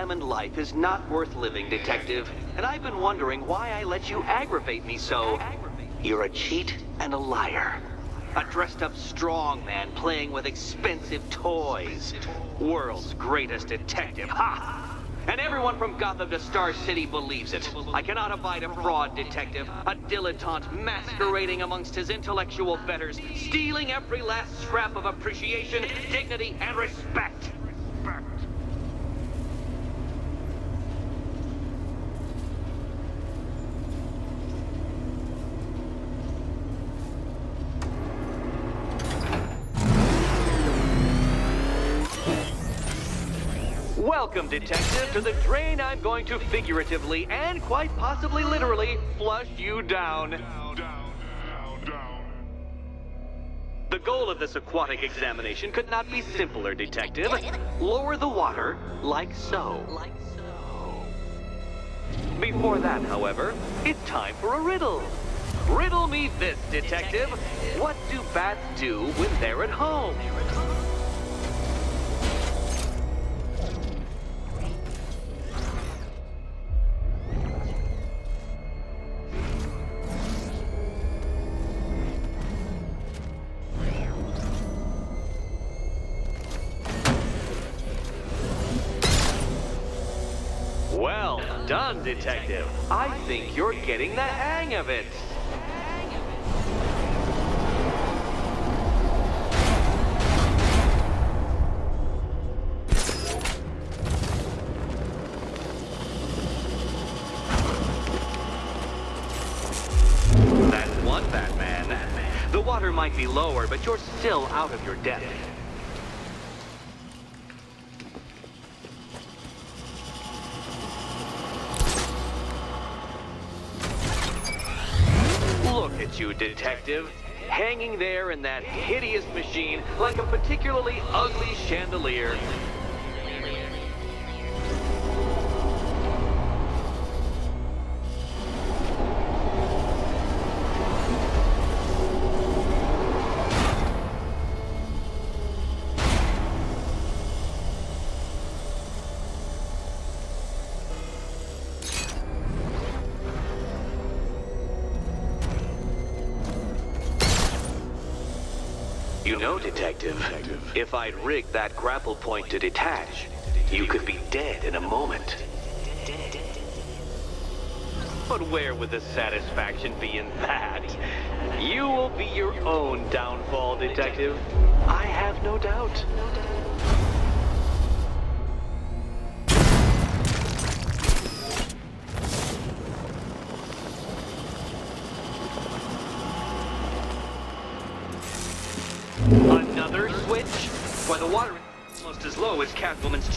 unexamined life is not worth living, Detective. And I've been wondering why I let you aggravate me so. You're a cheat and a liar. A dressed up strongman playing with expensive toys. World's greatest detective. Ha! And everyone from Gotham to Star City believes it. I cannot abide a fraud detective, a dilettante masquerading amongst his intellectual betters, stealing every last scrap of appreciation, dignity, and respect. Welcome, Detective, to the drain I'm going to figuratively and quite possibly literally flush you down. The goal of this aquatic examination could not be simpler, Detective. Lower the water, like so. Before that, however, it's time for a riddle. Riddle me this, Detective. What do bats do when they're at home? Done, Detective. I think you're getting the hang of it. That's one Batman. The water might be lower, but you're still out of your depth. At you, detective. Hanging there in that hideous machine like a particularly ugly chandelier. Know, detective, if I'd rigged that grapple point to detach, you could be dead in a moment. But where would the satisfaction be in that? You will be your own downfall, detective. I have no doubt.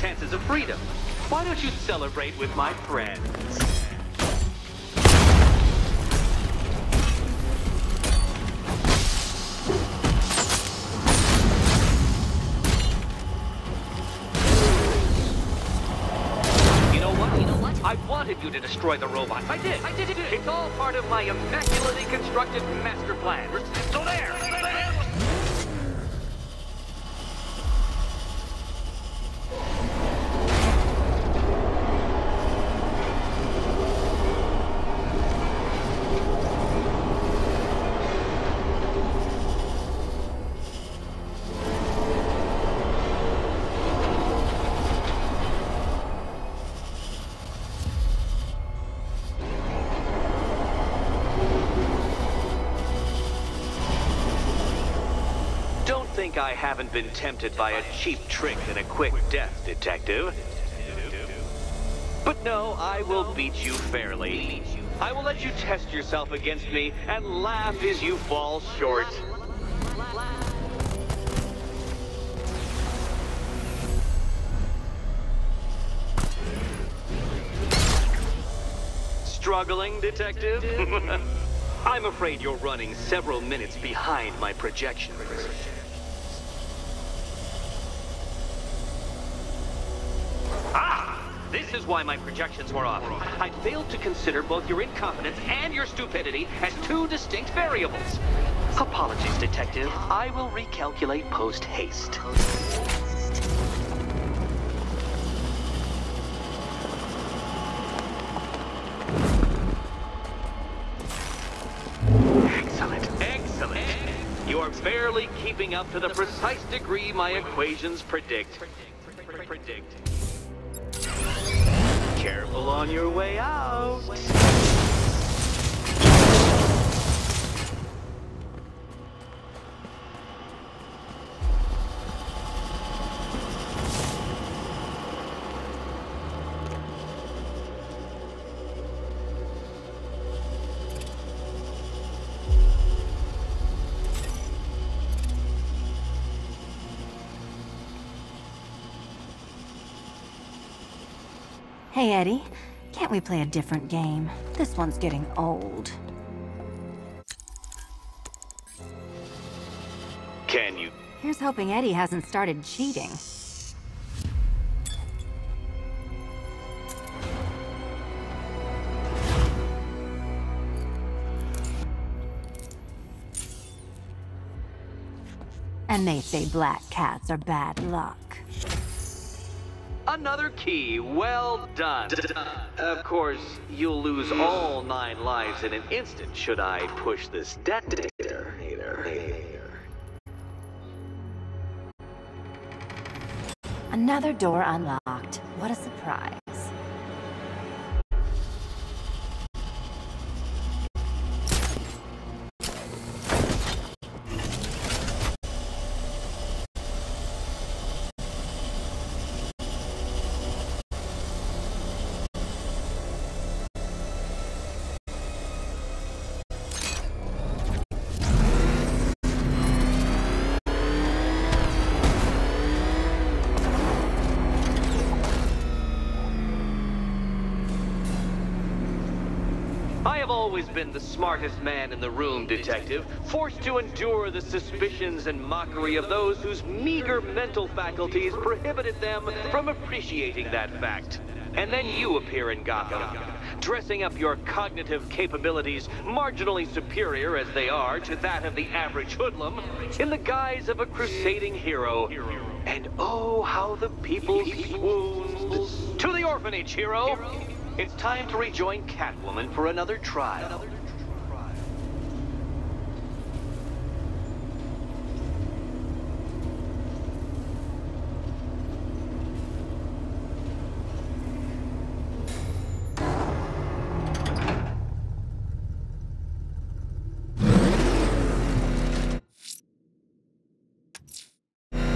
Chances of freedom. Why don't you celebrate with my friends? You know what? You know what? I wanted you to destroy the robots. I did. I did. it. It's all part of my immaculately constructed master plan. So there. Think I haven't been tempted by a cheap trick and a quick death, detective. But no, I will beat you fairly. I will let you test yourself against me and laugh as you fall short. Struggling, detective? I'm afraid you're running several minutes behind my projections. is why my projections were off. I failed to consider both your incompetence and your stupidity as two distinct variables. Apologies, Detective. I will recalculate post-haste. Excellent. Excellent. You are barely keeping up to the precise degree my equations predict. predict. predict. predict. Careful on your way out. Hey, Eddie. Can't we play a different game? This one's getting old. Can you? Here's hoping Eddie hasn't started cheating. And they say black cats are bad luck. Another key. Well done. Of course, you'll lose all nine lives in an instant should I push this detonator. Another door unlocked. What a surprise. Been the smartest man in the room, Detective, forced to endure the suspicions and mockery of those whose meager mental faculties prohibited them from appreciating that fact. And then you appear in Gotham, dressing up your cognitive capabilities marginally superior as they are to that of the average hoodlum, in the guise of a crusading hero. And oh, how the people swooned. To the orphanage, hero! It's time to rejoin Catwoman for another trial.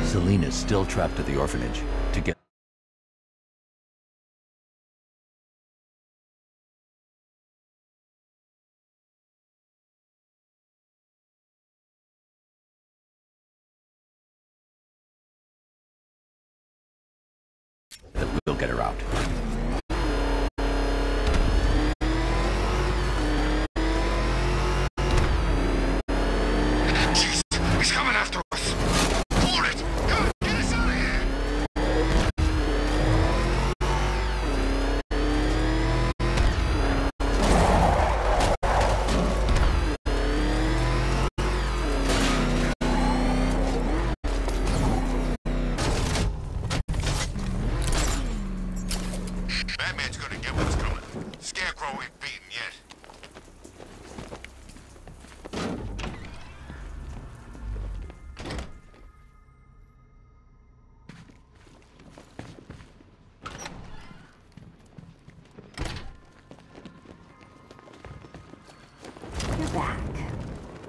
Selina's still trapped at the orphanage. To get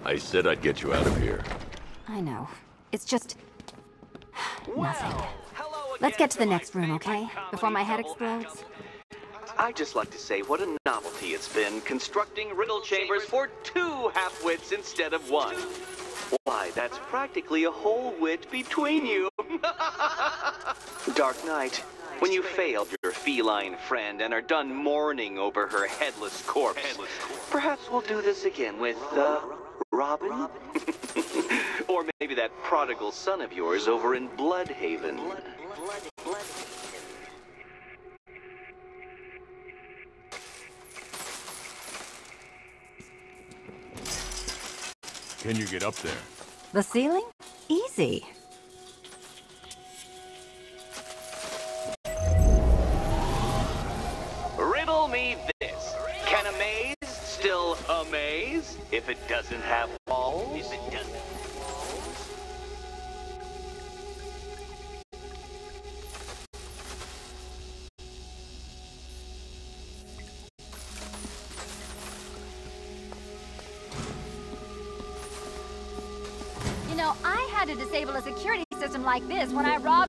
I said I'd get you out of here. I know. It's just... Nothing. Hello Let's get to the next room, okay? Before my head explodes. I'd just like to say what a novelty it's been constructing riddle chambers for two half-wits instead of one. Why, that's practically a whole wit between you. Dark Knight, when you failed your feline friend and are done mourning over her headless corpse, perhaps we'll do this again with, uh, Robin? or maybe that prodigal son of yours over in Blüdhaven. Can you get up there? The ceiling? Easy. If it doesn't have balls, if it doesn't. You know, I had to disable a security system like this when I robbed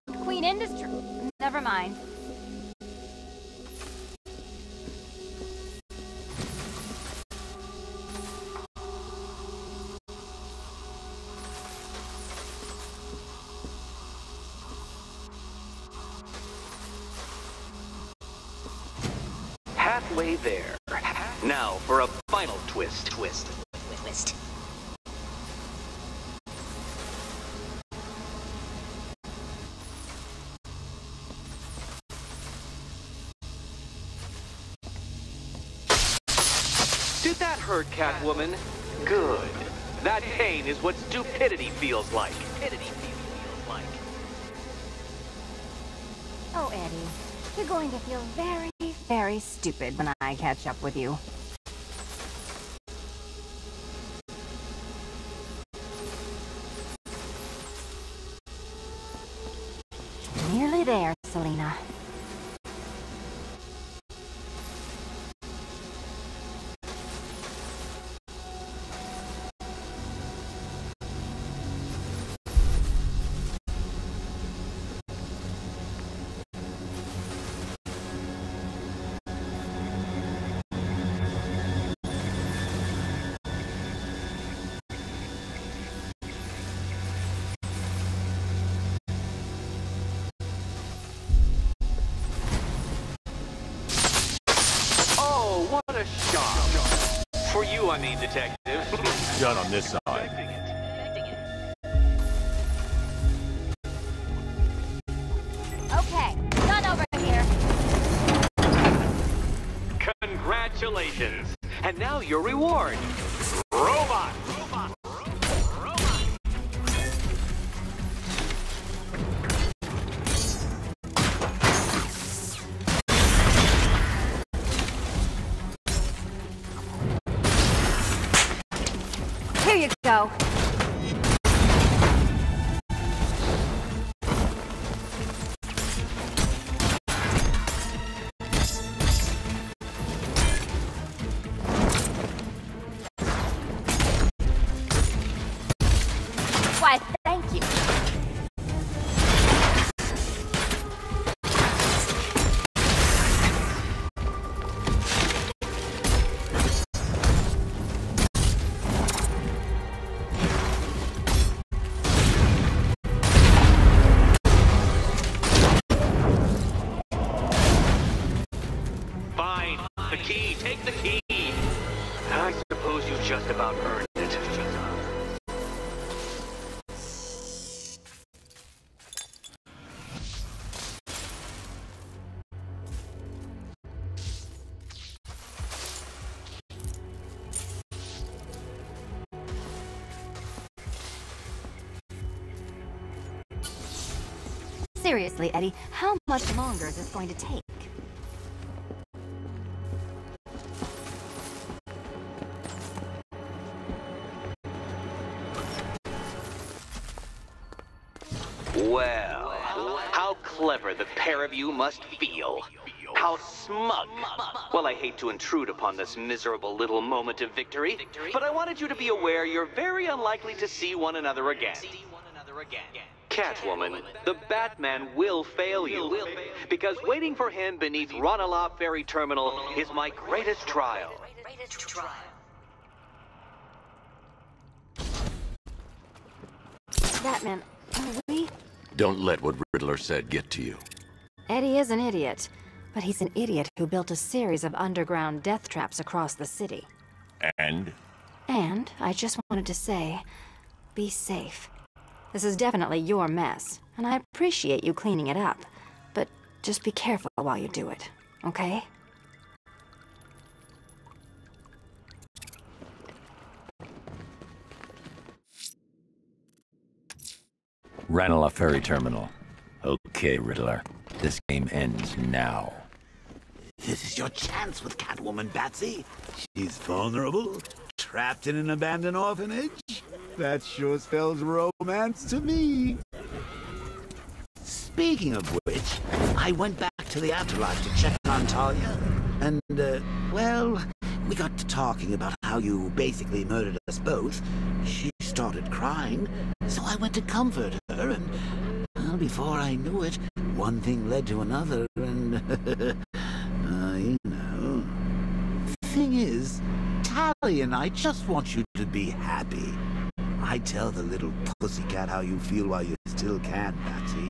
Now for a final twist. Twist. Twist. Did that hurt, Catwoman? Good. That pain is what stupidity feels like. Stupidity feels like. Oh, Eddie, you're going to feel very, very stupid when I catch up with you. Detective. Done on this side. Okay, done over here. Congratulations. And now your reward. Here you go. Seriously, Eddie, how much longer is this going to take? Well, how clever the pair of you must feel. How smug. Well, I hate to intrude upon this miserable little moment of victory, but I wanted you to be aware you're very unlikely to see one another again. Catwoman, the Batman will fail you. Because waiting for him beneath Ranelagh Ferry Terminal is my greatest trial. Batman, are we... Don't let what Riddler said get to you. Eddie is an idiot, but he's an idiot who built a series of underground death traps across the city. And? And I just wanted to say, be safe. This is definitely your mess, and I appreciate you cleaning it up. But just be careful while you do it, okay? Ranelagh Ferry Terminal. Okay, Riddler. This game ends now. This is your chance with Catwoman, Batsy. She's vulnerable, trapped in an abandoned orphanage. That sure spells romance to me. Speaking of which, I went back to the afterlife to check on Talia, and, uh, well, we got to talking about how you basically murdered us both. She started crying, so I went to comfort her, and well, before I knew it, one thing led to another, and uh, you know. Thing is, Tally and I just want you to be happy. I tell the little pussycat how you feel while you still can, Batsy.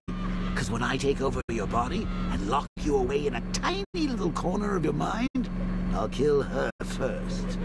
Because when I take over your body and lock you away in a tiny little corner of your mind, I'll kill her first.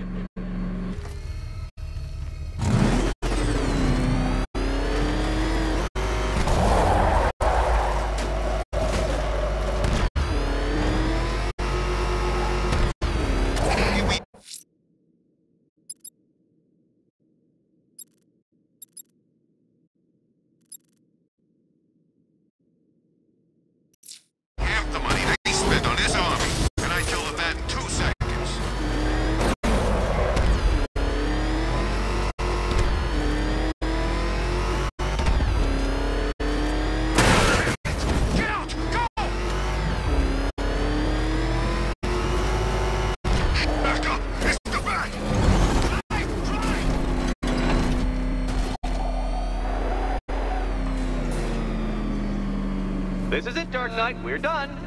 This is it, Dark Knight. We're done.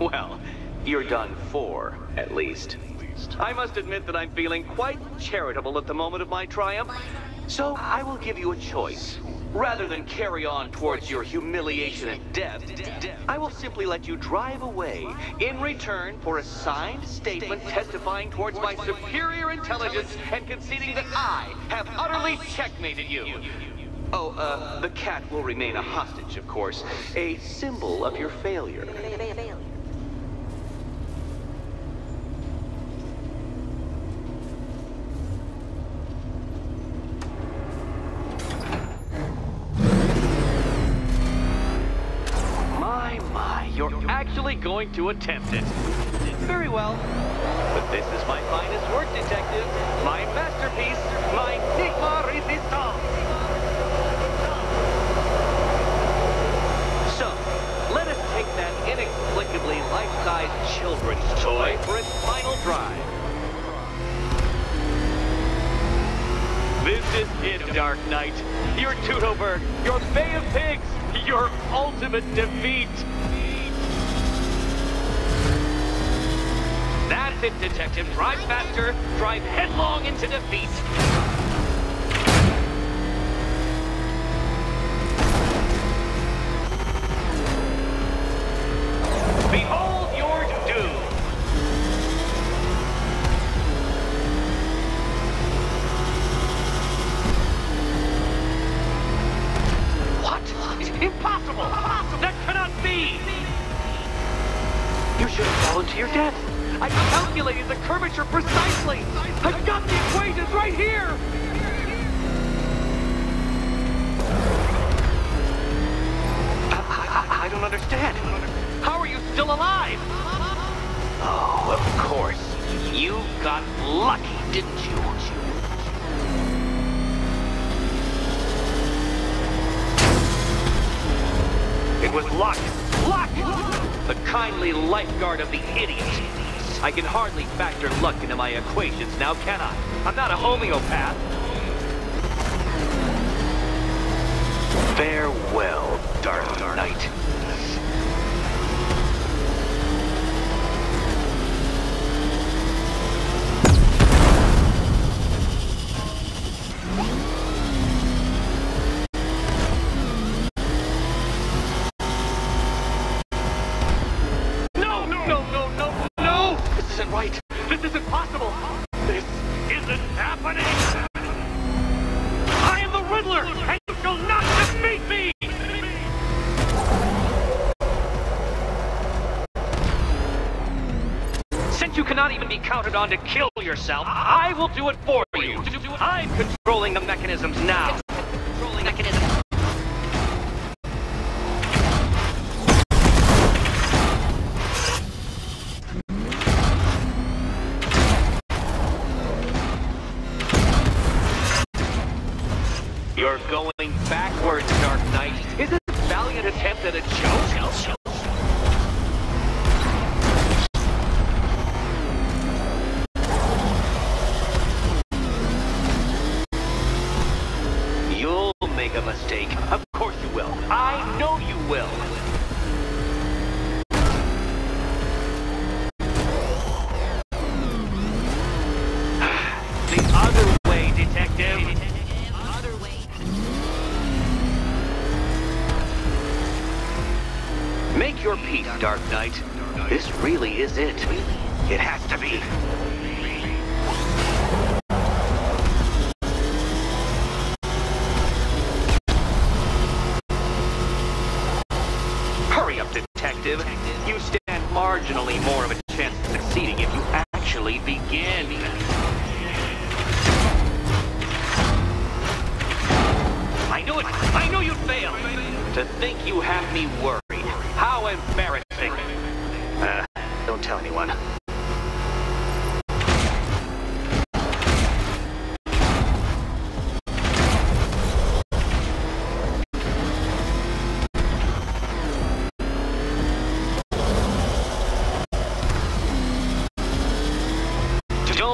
Well, you're done for, at least. I must admit that I'm feeling quite charitable at the moment of my triumph. So I will give you a choice. Rather than carry on towards your humiliation and death, I will simply let you drive away in return for a signed statement testifying towards my superior intelligence and conceding that I have utterly checkmated you. Oh, uh, the cat will remain a hostage, of course. A symbol of your failure. My, my, you're actually going to attempt it. Very well. But this is my finest work, detective. My masterpiece, my Nigma Resistance. So, let us take that inexplicably life-sized children's toy for drive. This is it, Dark Knight. Your Teutoburg, your Bay of Pigs, your ultimate defeat. That's it, Detective. Drive faster, drive headlong into defeat. On to kill yourself, I will do it for you. I'm controlling the mechanisms now.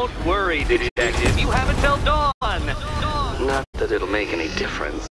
Don't worry, detective. You have until dawn. Not that it'll make any difference.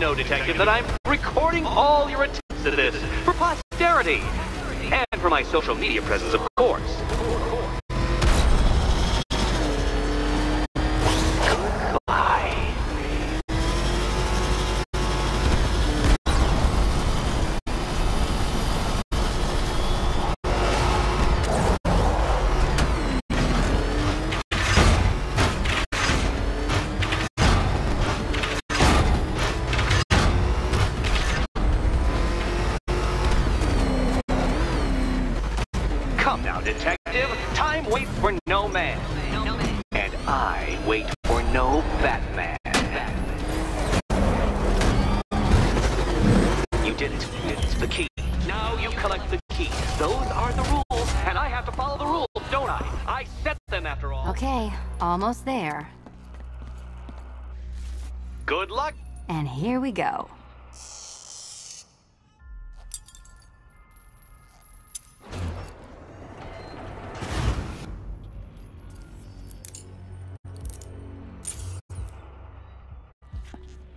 Know, Detective, that I'm recording all your attempts at this for posterity. And for my social media presence, of course. Almost there. Good luck. And here we go.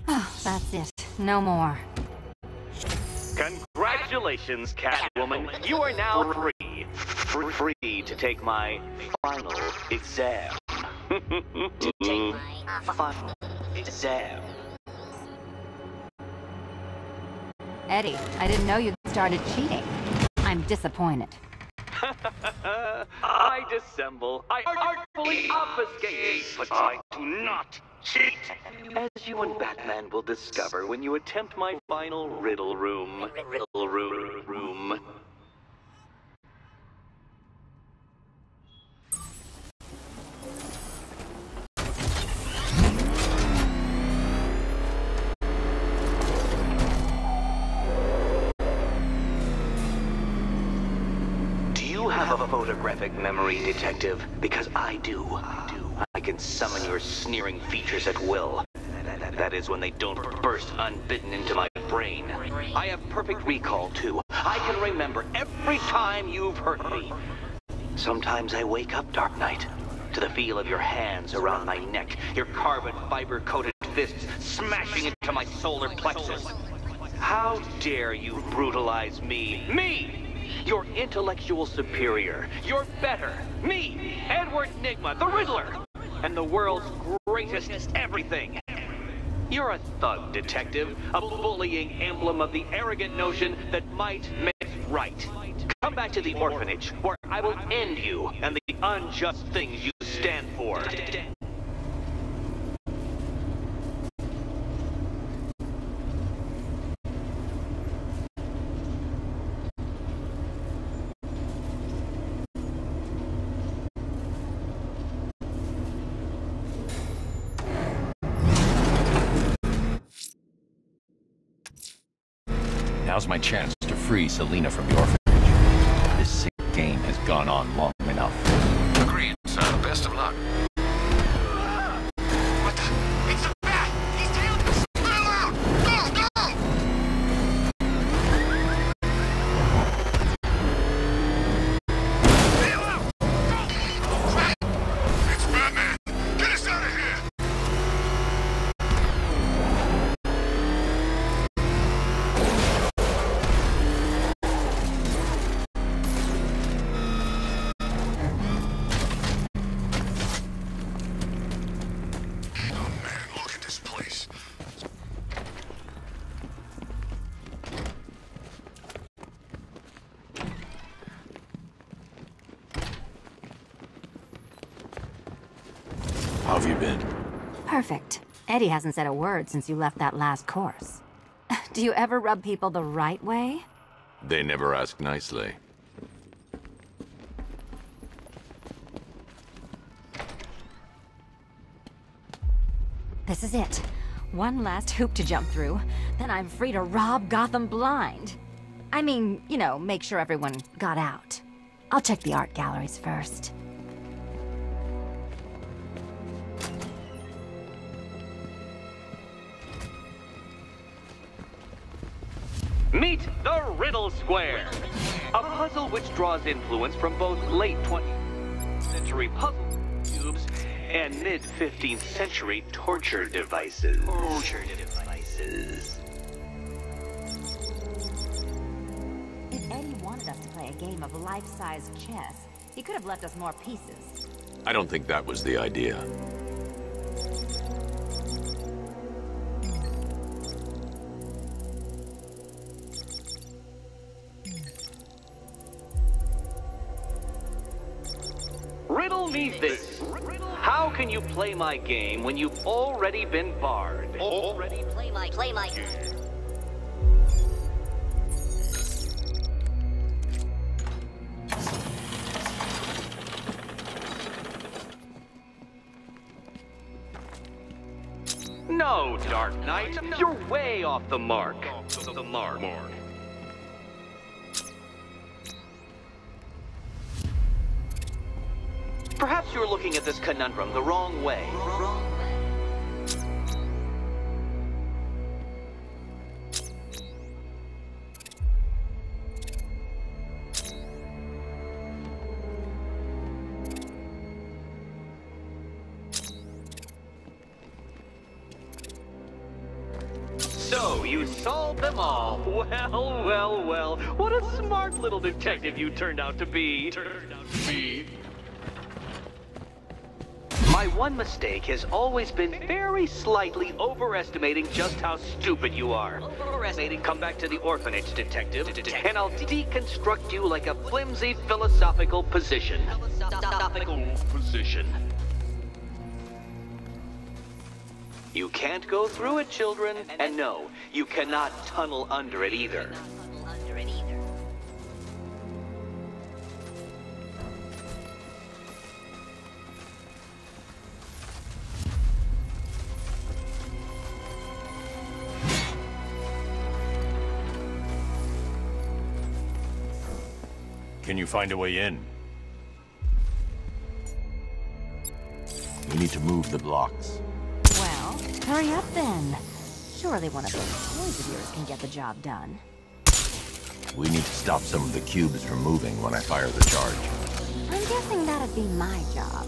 Oh, that's it. No more. Congratulations, Catwoman. You are now free. Free, free to take my final exam. To take my final exam. Eddie, I didn't know you'd started cheating. I'm disappointed. I dissemble. I artfully obfuscate, but I do not cheat. As you and Batman will discover when you attempt my final riddle room. Riddle room. room. You have a photographic memory, detective? Because I do. I can summon your sneering features at will. That is when they don't burst unbidden into my brain. I have perfect recall, too. I can remember every time you've hurt me. Sometimes I wake up, Dark Knight, to the feel of your hands around my neck, your carbon fiber-coated fists smashing into my solar plexus. How dare you brutalize me? Me! Your intellectual superior. You're better. Me, Edward Nigma, the Riddler, and the world's greatest everything. You're a thug, detective, a bullying emblem of the arrogant notion that might makes right. Come back to the orphanage, where I will end you and the unjust things you stand for. Now's my chance to free Selina from the orphanage. This sick game has gone on long enough. Agreed, sir. Best of luck. Have you been? Perfect. Eddie hasn't said a word since you left that last course. Do you ever rub people the right way? They never ask nicely. This is it. One last hoop to jump through, then I'm free to rob Gotham blind. I mean, you know, make sure everyone got out. I'll check the art galleries first. Riddle Square, a puzzle which draws influence from both late 20th century puzzle cubes and mid 15th century torture devices. Torture devices. If Eddie wanted us to play a game of life-size chess, he could have left us more pieces. I don't think that was the idea. Me this. How can you play my game when you've already been barred? Oh, oh. Already Play my, play my. No, Dark Knight. You're way off the mark. Off The mark. Perhaps you're looking at this conundrum the wrong way. So, you solved them all. Well, well, well. What a smart little detective you turned out to be. Turned out to be. One mistake has always been very slightly overestimating just how stupid you are. Overestimating. Come back to the orphanage, detective, and I'll deconstruct you like a flimsy philosophical position. Philosophical position. You can't go through it, children. And no, you cannot tunnel under it either. You find a way in? We need to move the blocks. Well, hurry up then. Surely one of those toys of yours can get the job done. We need to stop some of the cubes from moving when I fire the charge. I'm guessing that'd be my job.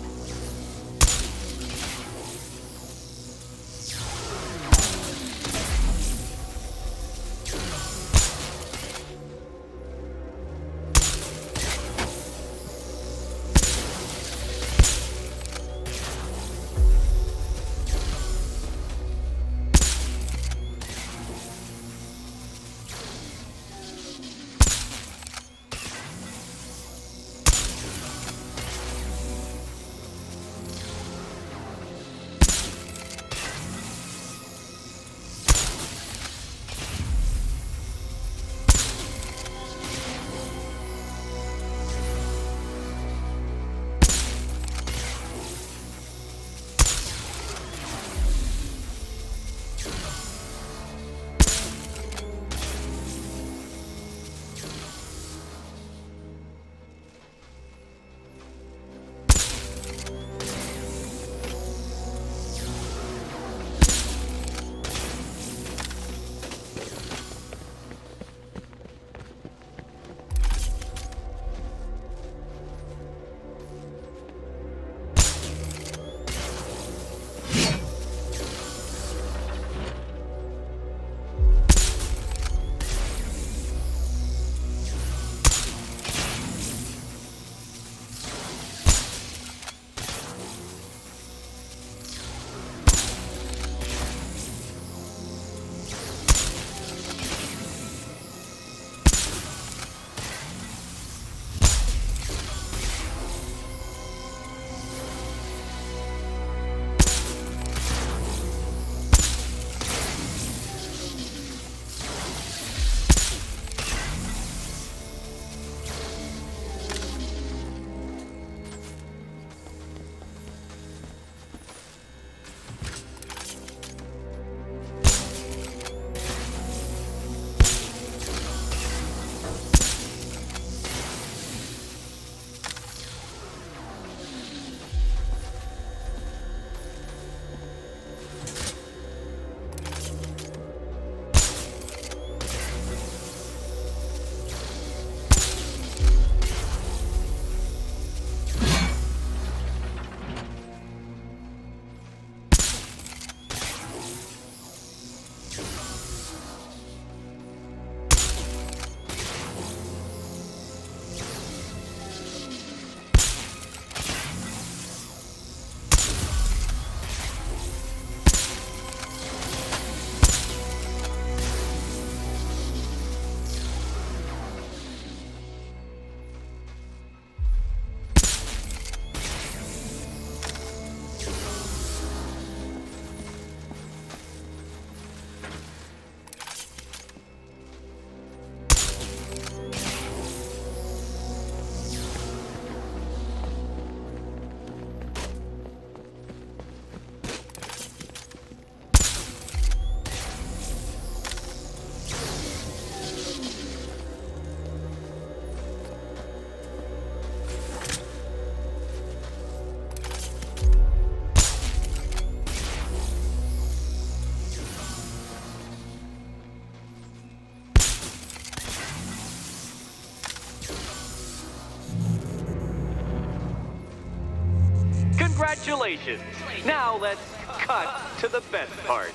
Congratulations! Now let's cut to the best part.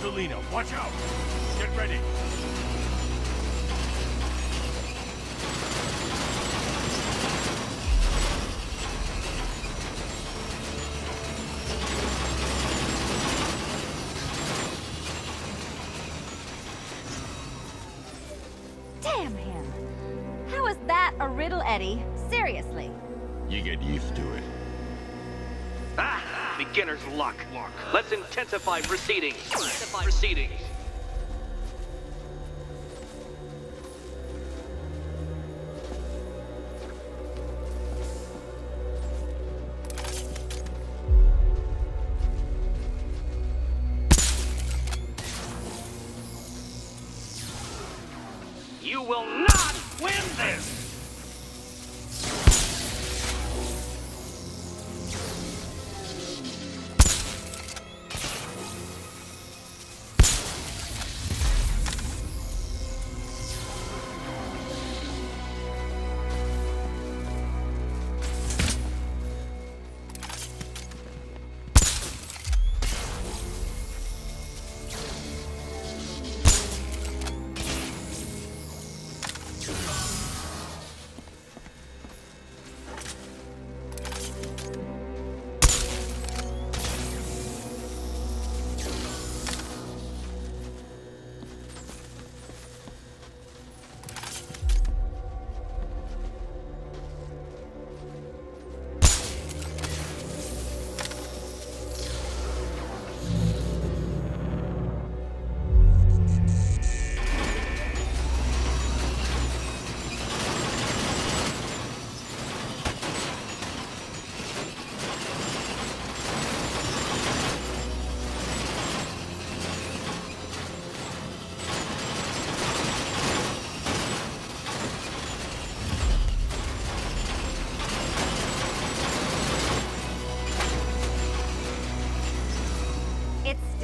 Selina, watch out! Get ready! A riddle, Eddie? Seriously. You get used to it. Ah, beginner's luck. Let's intensify proceedings. Intensify proceedings.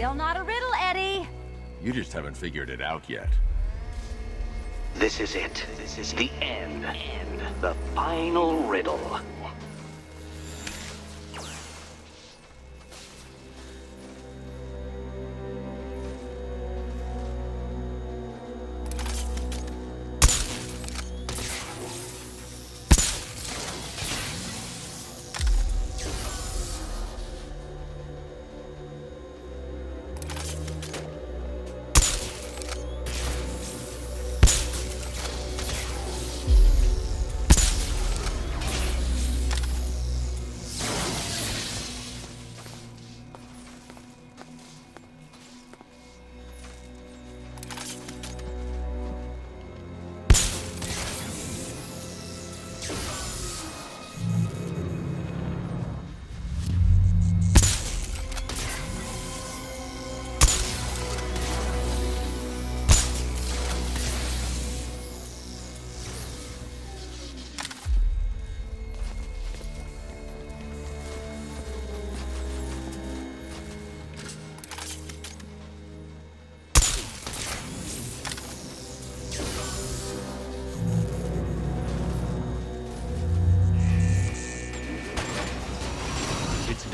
Still not a riddle, Eddie. You just haven't figured it out yet. This is it. This is the end. End. The final riddle.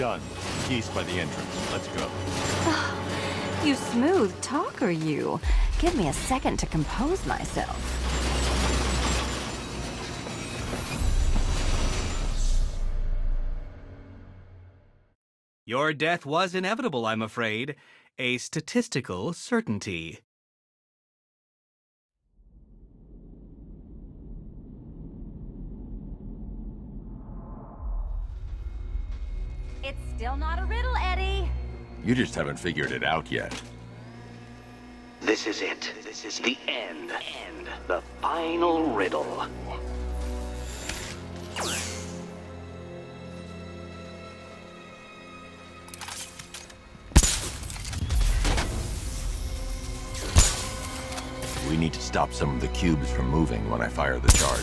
Done. Geese by the entrance. Let's go. You smooth talker, you. Give me a second to compose myself. Your death was inevitable, I'm afraid. A statistical certainty. Still not a riddle, Eddie. You just haven't figured it out yet. This is it. This is the end. End. The final riddle. We need to stop some of the cubes from moving when I fire the charge.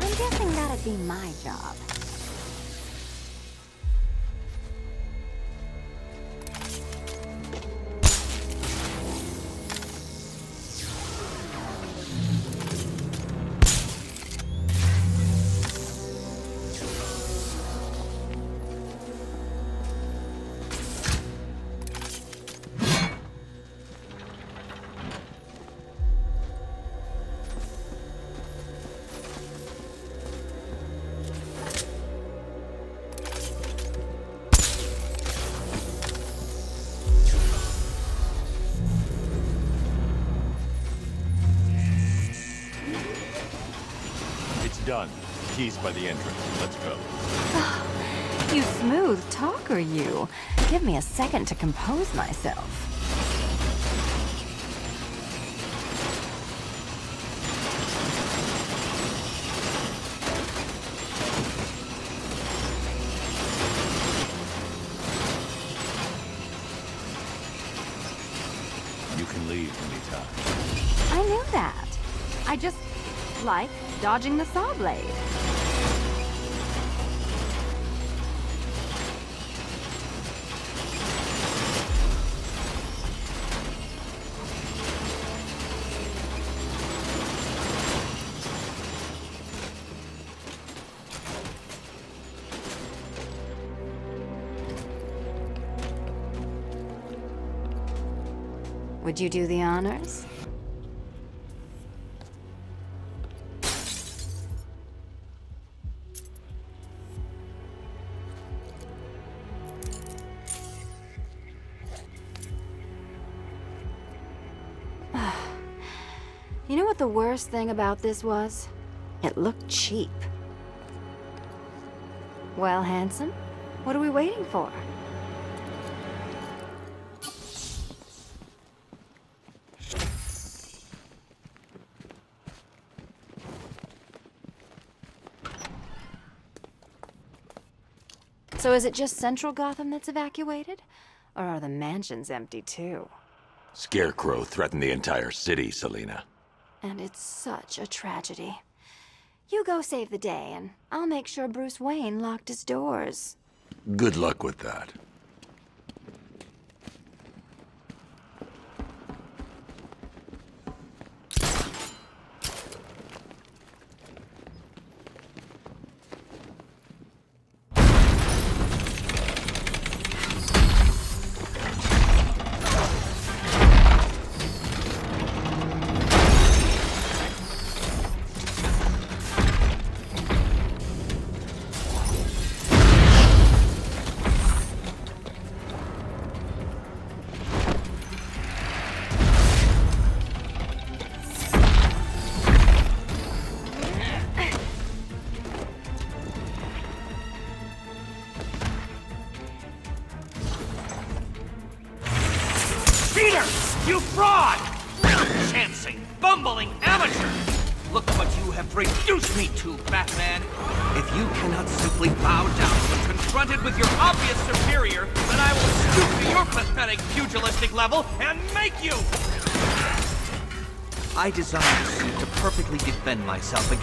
I'm guessing that'd be my job. Keys by the entrance. Let's go. You smooth talker, you. Give me a second to compose myself. Dodging the saw blade. Would you do the honors? Worst thing about this was? It looked cheap. Well, handsome, what are we waiting for? So is it just central Gotham that's evacuated? Or are the mansions empty too? Scarecrow threatened the entire city, Selina. And it's such a tragedy. You go save the day, and I'll make sure Bruce Wayne locked his doors. Good luck with that.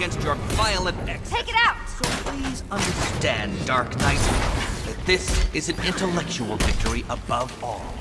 Against your violent ex. Take it out! So please understand, Dark Knight, that this is an intellectual victory above all.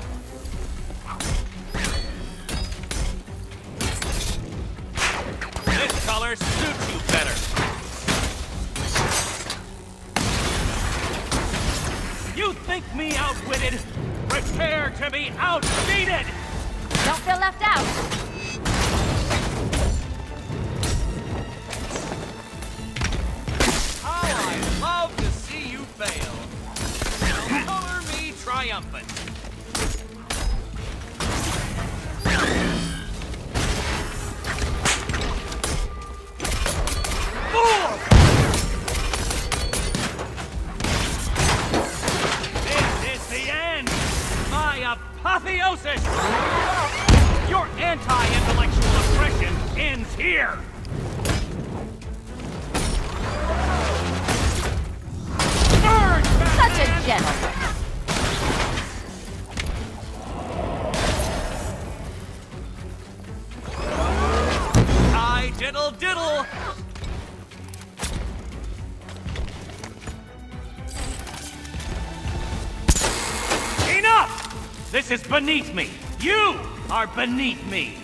Beneath me. You are beneath me.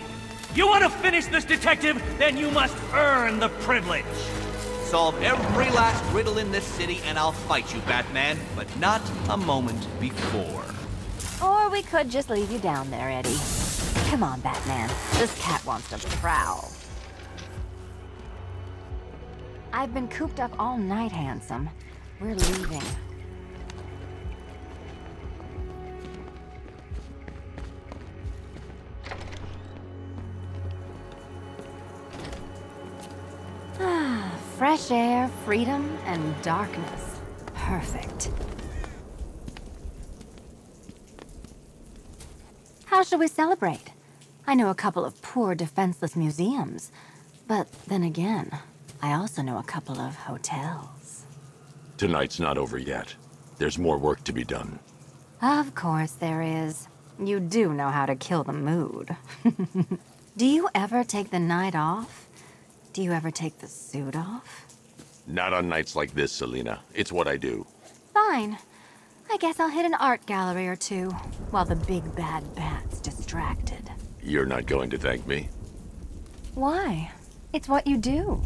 You want to finish this, detective? Then you must earn the privilege. Solve every last riddle in this city and I'll fight you, Batman, but not a moment before. Or we could just leave you down there, Eddie. Come on, Batman. This cat wants to prowl. I've been cooped up all night, handsome. We're leaving. Fresh air, freedom, and darkness. Perfect. How shall we celebrate? I know a couple of poor, defenseless museums. But then again, I also know a couple of hotels. Tonight's not over yet. There's more work to be done. Of course there is. You do know how to kill the mood. do you ever take the night off? Do you ever take the suit off? Not on nights like this, Selina. It's what I do. Fine. I guess I'll hit an art gallery or two, while the big bad bat's distracted. You're not going to thank me? Why? It's what you do.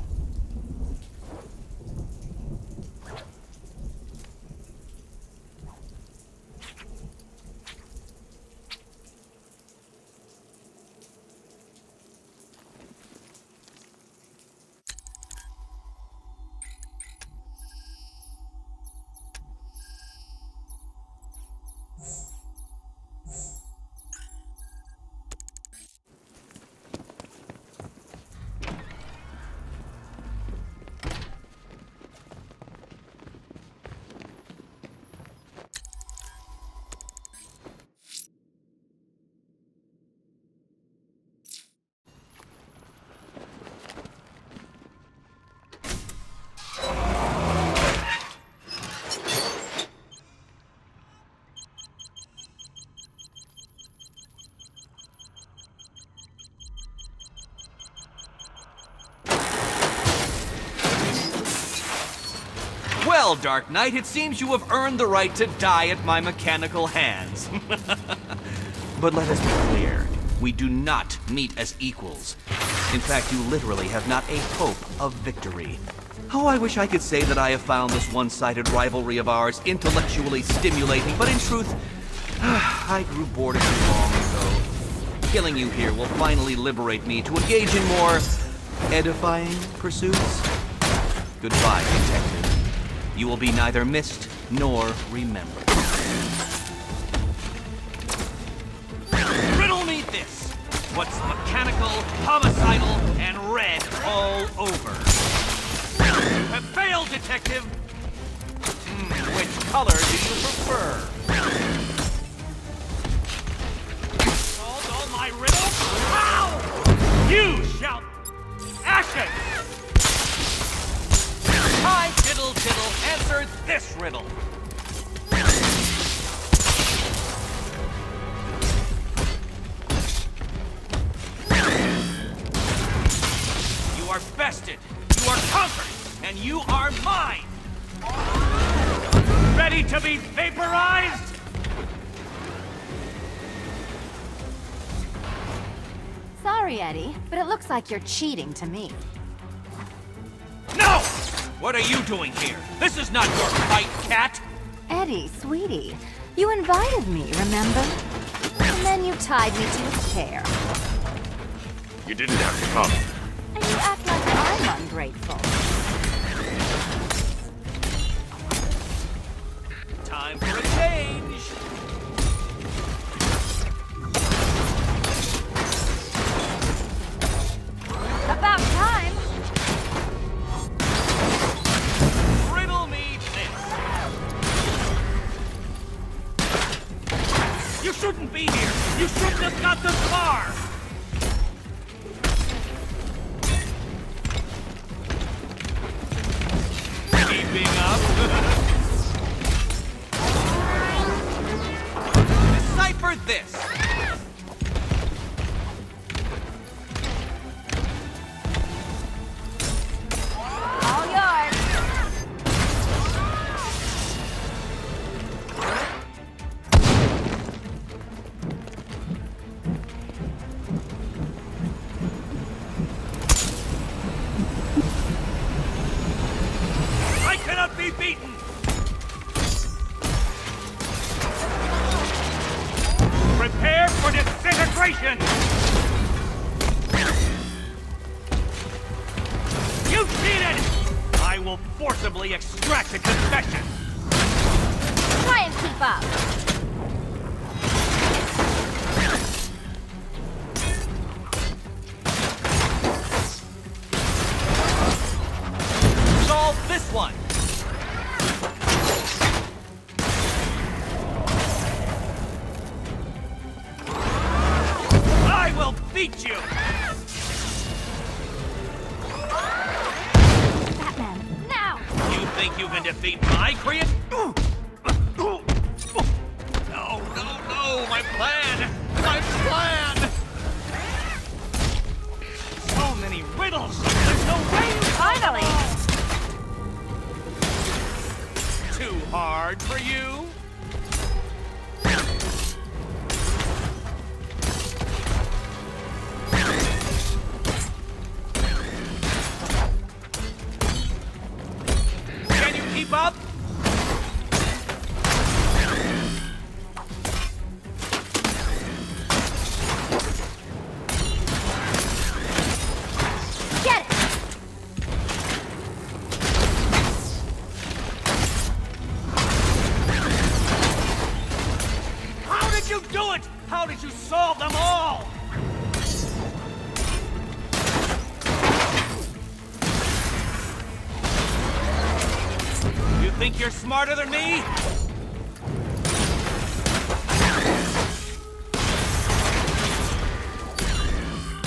Well, Dark Knight, it seems you have earned the right to die at my mechanical hands. but let us be clear. We do not meet as equals. In fact, you literally have not a hope of victory. Oh, I wish I could say that I have found this one-sided rivalry of ours intellectually stimulating, but in truth, I grew bored of you long ago. Killing you here will finally liberate me to engage in more edifying pursuits. Goodbye, detective. You will be neither missed nor remembered. Riddle me this! What's mechanical, homicidal, and red all over? You have failed, detective! Hmm, which color do you prefer? Solved all my riddles? How? You shall... Ashes! Hi, Diddle Diddle, answer this riddle. You are bested, you are conquered, and you are mine! Ready to be vaporized? Sorry, Eddie, but it looks like you're cheating to me. No! What are you doing here? This is not your fight, cat! Eddie, sweetie, you invited me, remember? And then you tied me to a chair. You didn't have to come. And you act like I'm ungrateful. Time for a change! You shouldn't be here! You shouldn't have got this far! You're smarter than me?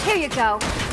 Here you go.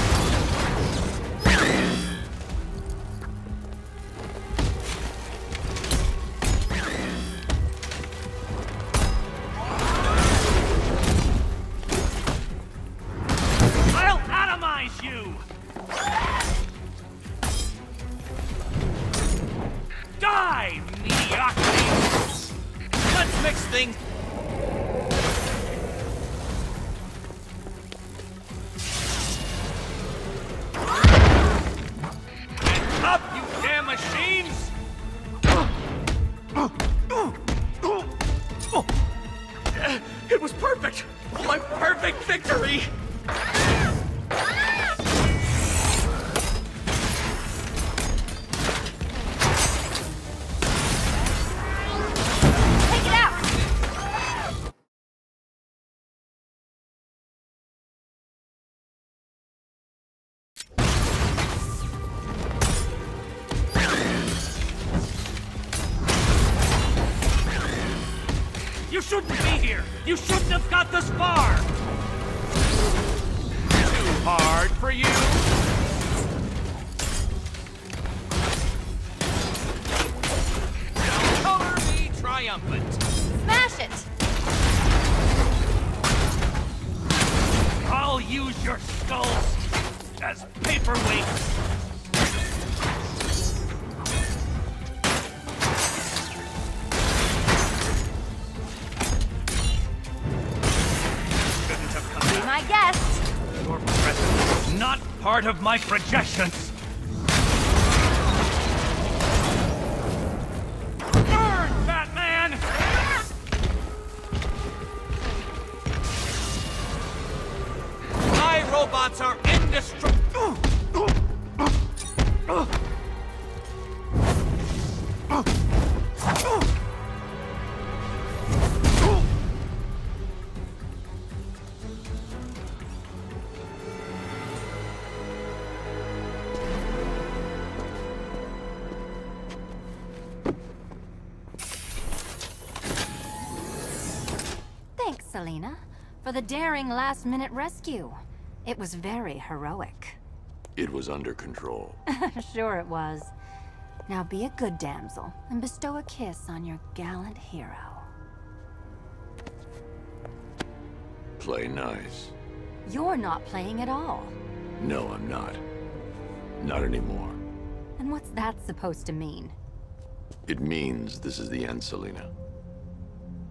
Shouldn't be here! You shouldn't have got this far! Too hard for you? Now color me triumphant. Smash it! I'll use your skulls as paperweights. My. Your presence is not part of my projections. Daring last-minute rescue. It was very heroic. It was under control. sure it was. Now be a good damsel and bestow a kiss on your gallant hero. Play nice. You're not playing at all. No, I'm not. Not anymore. And what's that supposed to mean? It means this is the end, Selina.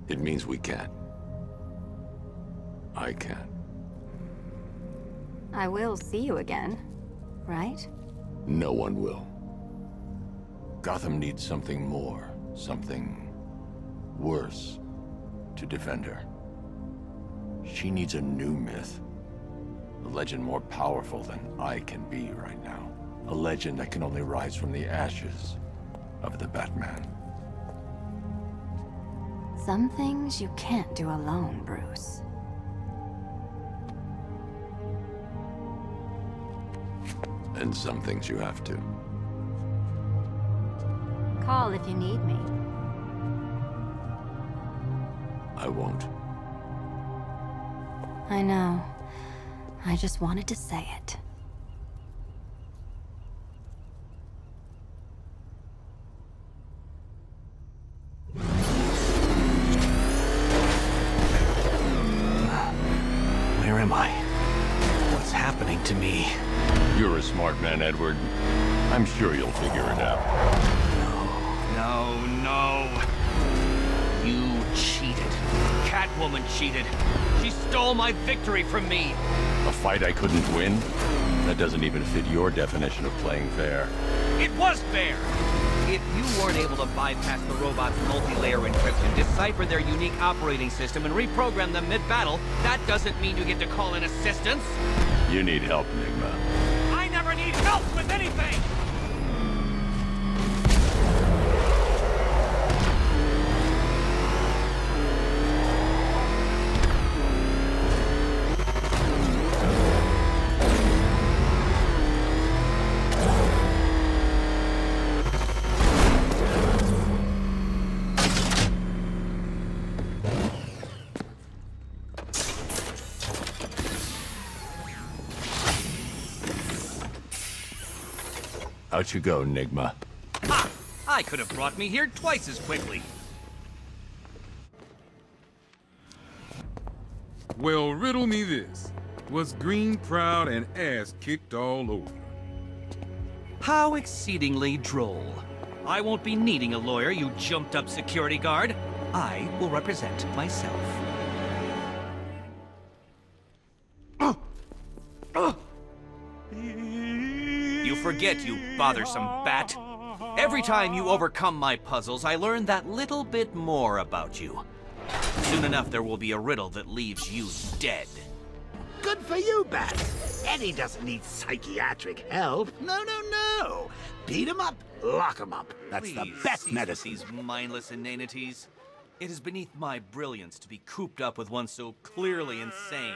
It means we can't. I can't. I will see you again, right? No one will. Gotham needs something more, something worse to defend her. She needs a new myth. A legend more powerful than I can be right now. A legend that can only rise from the ashes of the Batman. Some things you can't do alone, Bruce. And some things you have to. Call if you need me. I won't. I know. I just wanted to say it. My victory from me. A fight I couldn't win? That doesn't even fit your definition of playing fair. It was fair! If you weren't able to bypass the robot's multi-layer encryption, decipher their unique operating system, and reprogram them mid-battle, that doesn't mean you get to call in assistance. You need help, Nigma. I never need help with anything! Out you go, Nigma. Ha! I could have brought me here twice as quickly. Well, riddle me this. Was Green proud and ass kicked all over? How exceedingly droll. I won't be needing a lawyer, you jumped-up security guard. I will represent myself. Forget, you bothersome bat. Every time you overcome my puzzles, I learn that little bit more about you. Soon enough, there will be a riddle that leaves you dead. Good for you, Bat. Eddie doesn't need psychiatric help. No, no, no. Beat him up, lock him up. That's the best medicine. These mindless inanities. It is beneath my brilliance to be cooped up with one so clearly insane.